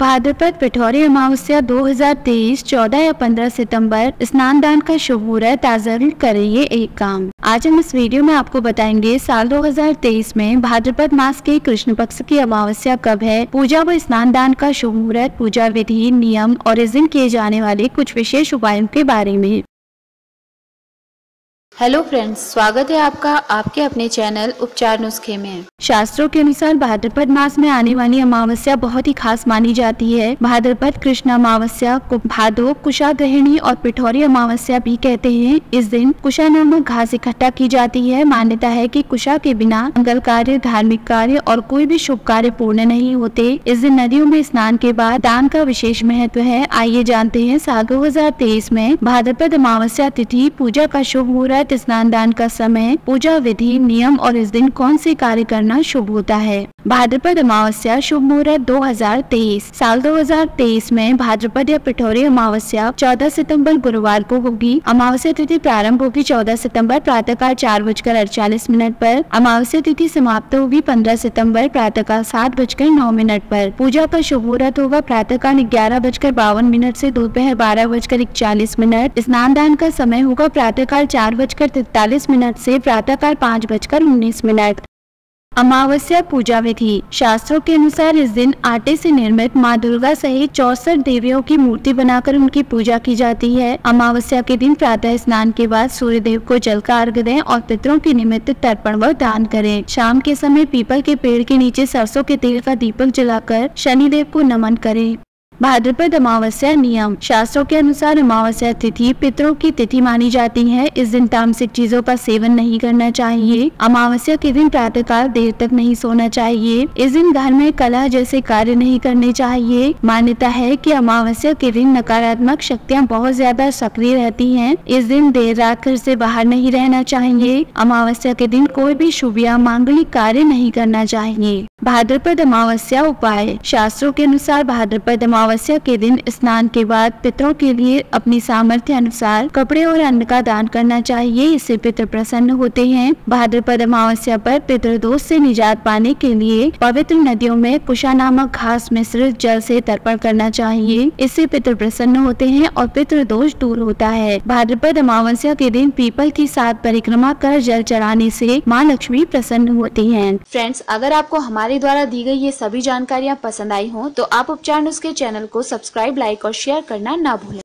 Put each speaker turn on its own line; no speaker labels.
भाद्रपद पिठौरी अमावस्या 2023 14 या 15 सितंबर स्नान दान का शुभ मुहूर्त आज ज़रूर करें ये एक काम। आज हम इस वीडियो में आपको बताएँगे, साल 2023 में भाद्रपद मास के कृष्ण पक्ष की अमावस्या कब है, पूजा व स्नान दान का शुभ मुहूर्त, पूजा विधि, नियम और इस दिन किए जाने वाले कुछ विशेष उपायों के बारे में।
हेलो फ्रेंड्स स्वागत है आपका आपके अपने चैनल उपचार नुस्खे में।
शास्त्रों के अनुसार भाद्रपद मास में आने वाली अमावस्या बहुत ही खास मानी जाती है। भाद्रपद कृष्ण अमावस्या को भादो कुशा गृहिणी और पिठौरी अमावस्या भी कहते हैं। इस दिन कुशा नामक घास इकट्ठा की जाती है। मान्यता है कि कुशा के बिना मंगल कार्य, धार्मिक कार्य और कोई भी शुभ कार्य पूर्ण नहीं होते। इस दिन नदियों में स्नान के बाद दान का विशेष महत्व है। आइए जानते हैं साल दो हज़ार तेईस में भाद्रपद अमावस्या तिथि पूजा का शुभ मुहूर्त स्नान दान का समय, पूजा विधि, नियम और इस दिन कौन से कार्य करना शुभ होता है? भाद्रपद अमावस्या शुभ मुहूर्त 2023 साल 2023 में भाद्रपद या पिठौरी अमावस्या 14 सितंबर गुरुवार को होगी। अमावस्या तिथि प्रारंभ होगी 14 सितंबर, प्रातःकाल चार बजकर अड़चालीस मिनट पर। अमावस्या तिथि समाप्त होगी 15 सितंबर, प्रातःकाल सात बजकर नौ मिनट पर। पूजा का शुभ मुहूर्त होगा प्रातःकाल ग्यारह बजकर बावन मिनट ऐसी दोपहर बारह बजकर इकचालीस मिनट। स्नान दान का समय होगा प्रातःकाल चार बजकर तैतालीस मिनट से प्रातःकाल पाँच बजकर उन्नीस मिनट। अमावस्या पूजा विधि। शास्त्रों के अनुसार इस दिन आटे से निर्मित माँ दुर्गा सहित चौसठ देवियों की मूर्ति बनाकर उनकी पूजा की जाती है। अमावस्या के दिन प्रातः स्नान के बाद सूर्य देव को जल का अर्घ दें और पितरों के निमित्त तर्पण व दान करें। शाम के समय पीपल के पेड़ के नीचे सरसों के तेल का दीपक जलाकर शनिदेव को नमन करें। भाद्रपद अमावस्या नियम। शास्त्रों के अनुसार अमावस्या तिथि पितरों की तिथि मानी जाती है। इस दिन तामसिक चीज़ों का सेवन नहीं करना चाहिए। अमावस्या के दिन प्रातःकाल देर तक नहीं सोना चाहिए। इस दिन घर में कला जैसे कार्य नहीं करने चाहिए। मान्यता है कि अमावस्या के दिन नकारात्मक शक्तियाँ बहुत ज़्यादा सक्रिय रहती है। इस दिन देर रात घर से बाहर नहीं रहना चाहिए। अमावस्या के दिन कोई भी शुभ या मांगलिक कार्य नहीं करना चाहिए। भाद्रपद अमावस्या उपाय। शास्त्रों के अनुसार भाद्रपद अमावस्या के दिन स्नान के बाद पितरों के लिए अपनी सामर्थ्य अनुसार कपड़े और अन्न का दान करना चाहिए। इससे पितर प्रसन्न होते हैं। भाद्रपद अमावस्या पर पितृ दोष से निजात पाने के लिए पवित्र नदियों में कुशा नामक घास मिश्रित जल से तर्पण करना चाहिए। इससे पितृ प्रसन्न होते हैं और पितृ दोष दूर होता है। भाद्रपद अमावस्या के दिन पीपल की सात परिक्रमा कर जल चढ़ाने से माँ लक्ष्मी प्रसन्न होती है।
फ्रेंड्स अगर आपको हमारे द्वारा दी गई ये सभी जानकारियाँ पसंद आई हो तो आप उपचार नुस्खे चैनल को सब्सक्राइब लाइक और शेयर करना ना भूलें।